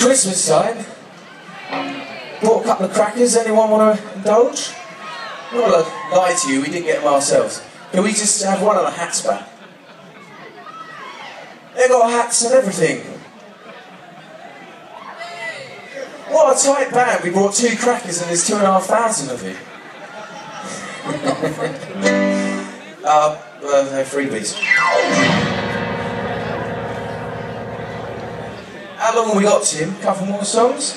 Christmas time. Bought a couple of crackers. Anyone want to indulge? I'm not going to lie to you, we didn't get them ourselves. Can we just have one of the hats back? They've got hats and everything. What a tight band. We brought two crackers and there's two and a half thousand of you. uh, uh, freebies. How long have we got, Tim? A couple more songs?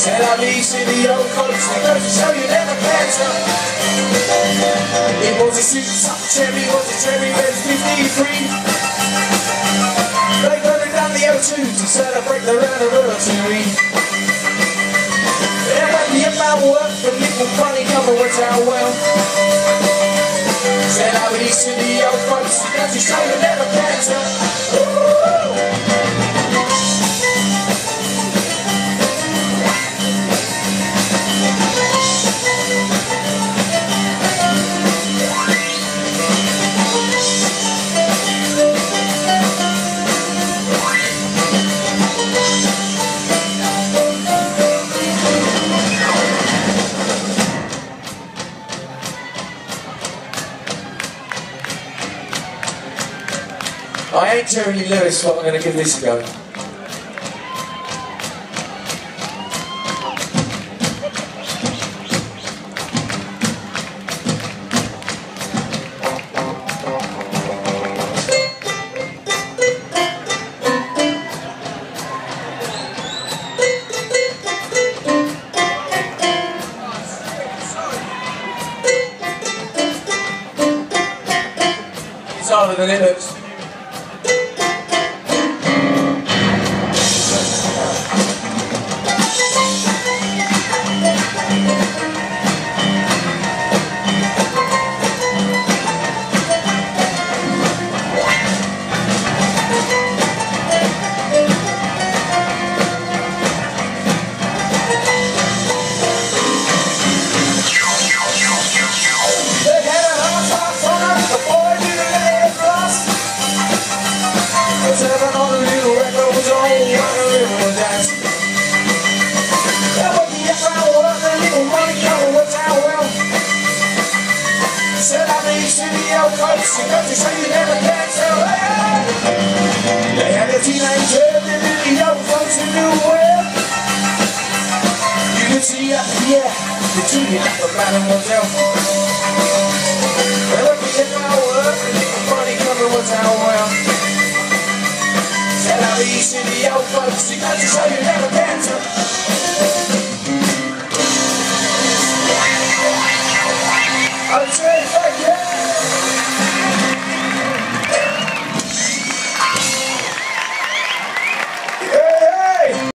Said I'll be city of colors, because to show you never catch up. It was a sweet soft cherry, was a cherry red 53. They it down the O2 to celebrate their anniversary. And when the amount work, the little funny cover went out well. Said I'll be city of colors, because to show you never I ain't Jerry Lewis, but I'm going to give this a go. It's harder than it looks. To show you. never can tell They had a teenager that really young folks who knew well You could see up yeah, the junior the mademoiselle Well, look at my work, the funny cover was I'll be city old folks,